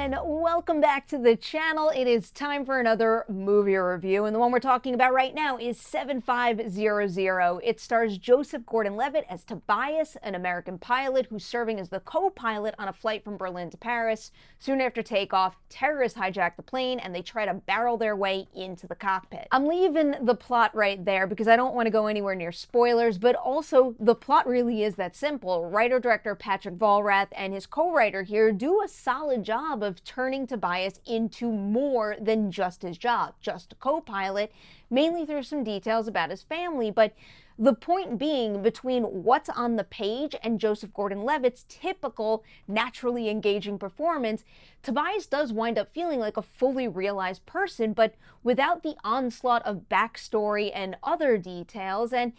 and welcome back to the channel. It is time for another movie review, and the one we're talking about right now is 7500. It stars Joseph Gordon-Levitt as Tobias, an American pilot who's serving as the co-pilot on a flight from Berlin to Paris. Soon after takeoff, terrorists hijack the plane and they try to barrel their way into the cockpit. I'm leaving the plot right there because I don't want to go anywhere near spoilers, but also the plot really is that simple. Writer-director Patrick Vollrath and his co-writer here do a solid job of turning Tobias into more than just his job, just a co pilot, mainly through some details about his family. But the point being, between what's on the page and Joseph Gordon Levitt's typical, naturally engaging performance, Tobias does wind up feeling like a fully realized person, but without the onslaught of backstory and other details. And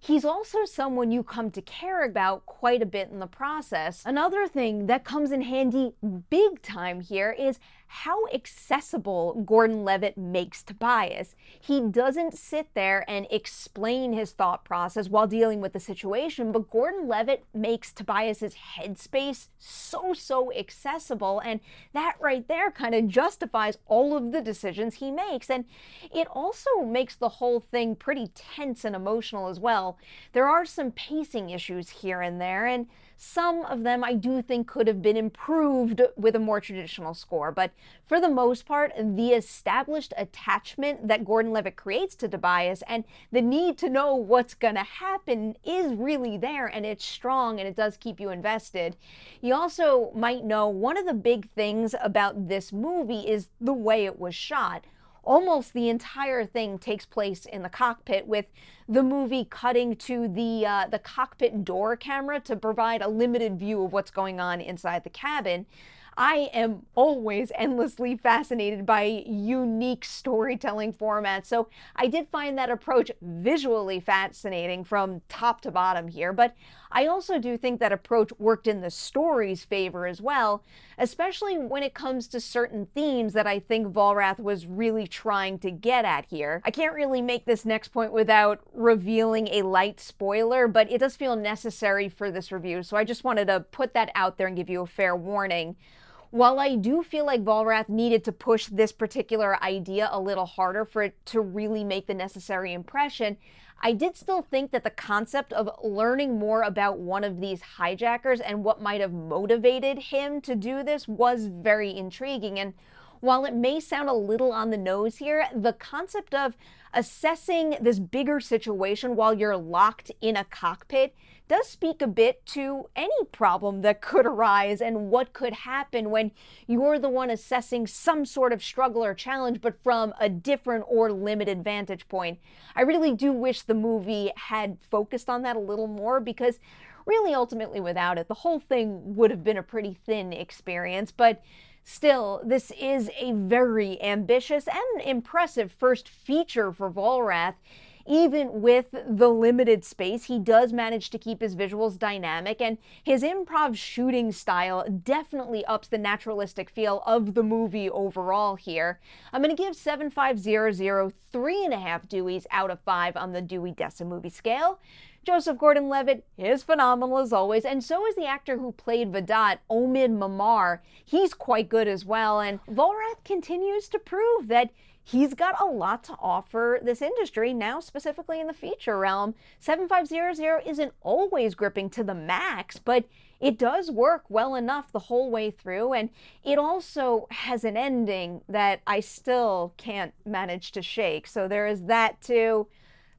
He's also someone you come to care about quite a bit in the process. Another thing that comes in handy big time here is how accessible Gordon Levitt makes Tobias. He doesn't sit there and explain his thought process while dealing with the situation, but Gordon Levitt makes Tobias's headspace so, so accessible, and that right there kind of justifies all of the decisions he makes. And it also makes the whole thing pretty tense and emotional as well. There are some pacing issues here and there, and some of them I do think could have been improved with a more traditional score, but for the most part, the established attachment that Gordon Levitt creates to Tobias and the need to know what's gonna happen is really there and it's strong and it does keep you invested. You also might know one of the big things about this movie is the way it was shot almost the entire thing takes place in the cockpit with the movie cutting to the uh, the cockpit door camera to provide a limited view of what's going on inside the cabin. I am always endlessly fascinated by unique storytelling formats, so I did find that approach visually fascinating from top to bottom here, but I also do think that approach worked in the story's favor as well, especially when it comes to certain themes that I think Vollrath was really trying to get at here. I can't really make this next point without revealing a light spoiler, but it does feel necessary for this review, so I just wanted to put that out there and give you a fair warning. While I do feel like Vollrath needed to push this particular idea a little harder for it to really make the necessary impression, I did still think that the concept of learning more about one of these hijackers and what might have motivated him to do this was very intriguing. And while it may sound a little on the nose here, the concept of assessing this bigger situation while you're locked in a cockpit does speak a bit to any problem that could arise and what could happen when you're the one assessing some sort of struggle or challenge, but from a different or limited vantage point. I really do wish the movie had focused on that a little more because really ultimately without it, the whole thing would have been a pretty thin experience, but Still, this is a very ambitious and impressive first feature for Vollrath. Even with the limited space, he does manage to keep his visuals dynamic, and his improv shooting style definitely ups the naturalistic feel of the movie overall here. I'm going to give 7500 three and a half Deweys out of five on the Dewey Dessa movie scale. Joseph Gordon Levitt is phenomenal as always, and so is the actor who played Vedat, Omid Memar. He's quite good as well, and Vollrath continues to prove that he's got a lot to offer this industry, now specifically in the feature realm. 7500 isn't always gripping to the max, but it does work well enough the whole way through, and it also has an ending that I still can't manage to shake. So there is that too.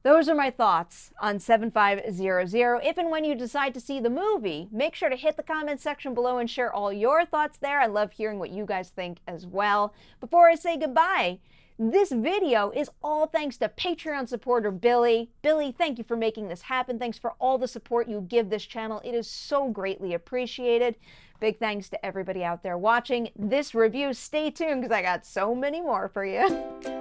Those are my thoughts on 7500. If and when you decide to see the movie, make sure to hit the comment section below and share all your thoughts there. I love hearing what you guys think as well. Before I say goodbye, this video is all thanks to Patreon supporter Billy. Billy, thank you for making this happen. Thanks for all the support you give this channel. It is so greatly appreciated. Big thanks to everybody out there watching this review. Stay tuned because I got so many more for you.